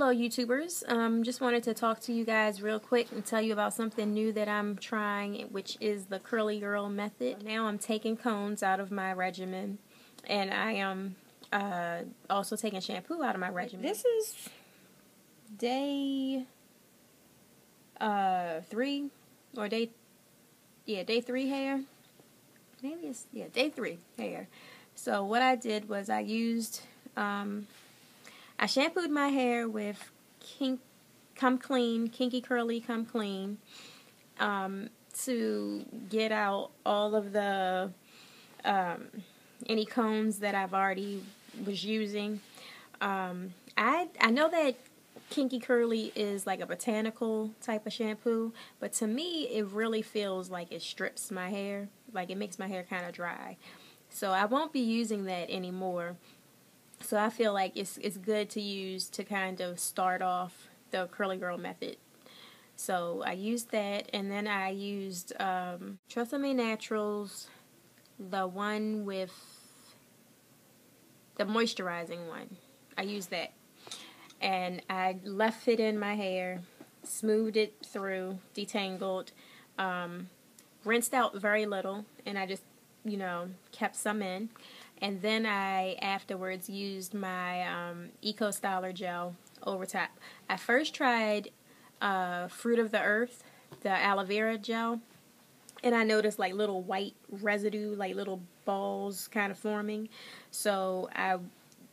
Hello YouTubers, um, just wanted to talk to you guys real quick and tell you about something new that I'm trying which is the curly girl method. Now I'm taking cones out of my regimen and I am uh, also taking shampoo out of my regimen. This is day uh, three or day, yeah, day three hair. Maybe it's, yeah, day three hair. So what I did was I used um, I shampooed my hair with Kink, Come Clean, Kinky Curly Come Clean, um, to get out all of the um, any cones that I've already was using. Um, I I know that Kinky Curly is like a botanical type of shampoo, but to me it really feels like it strips my hair, like it makes my hair kind of dry. So I won't be using that anymore. So I feel like it's it's good to use to kind of start off the curly girl method. So I used that, and then I used um, Tresemme Naturals, the one with the moisturizing one. I used that, and I left it in my hair, smoothed it through, detangled, um, rinsed out very little, and I just you know kept some in and then I afterwards used my um, Eco Styler gel over top. I first tried uh, Fruit of the Earth, the aloe vera gel, and I noticed like little white residue, like little balls kind of forming. So I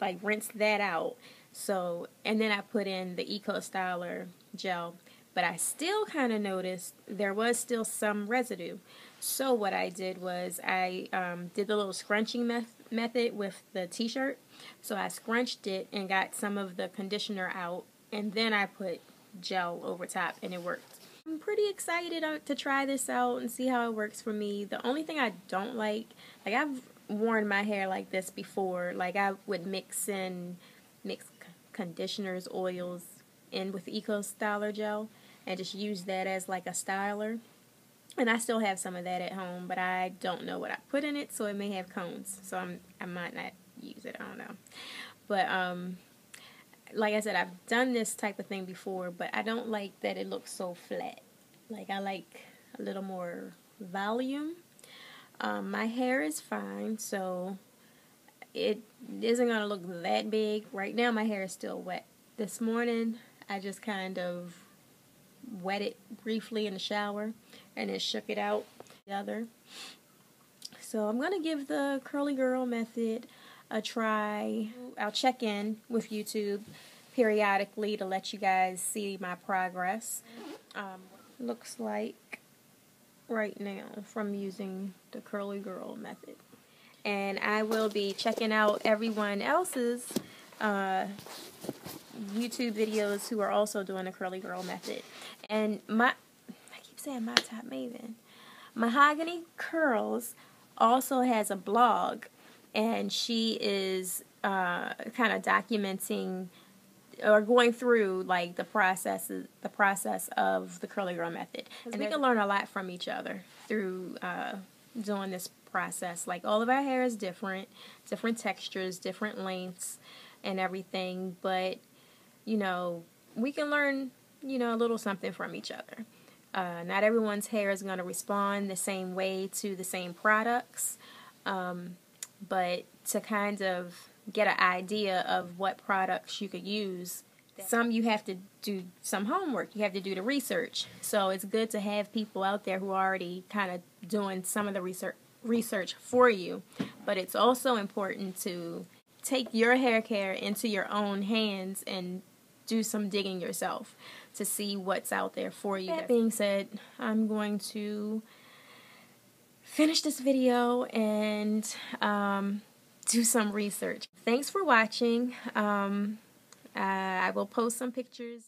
like rinsed that out. So and then I put in the Eco Styler gel, but I still kind of noticed there was still some residue. So what I did was I um, did the little scrunching method method with the t-shirt. So I scrunched it and got some of the conditioner out and then I put gel over top and it worked. I'm pretty excited uh, to try this out and see how it works for me. The only thing I don't like, like I've worn my hair like this before. Like I would mix in, mix conditioners, oils in with Eco Styler gel and just use that as like a styler. And I still have some of that at home, but I don't know what I put in it, so it may have cones. So I'm I might not use it. I don't know. But um like I said, I've done this type of thing before, but I don't like that it looks so flat. Like I like a little more volume. Um, my hair is fine, so it isn't going to look that big. Right now my hair is still wet. This morning I just kind of wet it briefly in the shower and then shook it out together. So I'm going to give the curly girl method a try. I'll check in with YouTube periodically to let you guys see my progress. Um, looks like right now from using the curly girl method. And I will be checking out everyone else's uh, YouTube videos who are also doing the curly girl method. And my, I keep saying my top maven, Mahogany Curls also has a blog, and she is uh, kind of documenting or going through like the process the process of the curly girl method. And we can learn a lot from each other through uh, doing this process. Like all of our hair is different different textures different lengths and everything but you know, we can learn, you know, a little something from each other. Uh, not everyone's hair is going to respond the same way to the same products, um, but to kind of get an idea of what products you could use, some you have to do some homework. You have to do the research. So it's good to have people out there who are already kind of doing some of the research research for you. But it's also important to take your hair care into your own hands and do some digging yourself to see what's out there for you. That being said, I'm going to finish this video and um, do some research. Thanks for watching. Um, uh, I will post some pictures.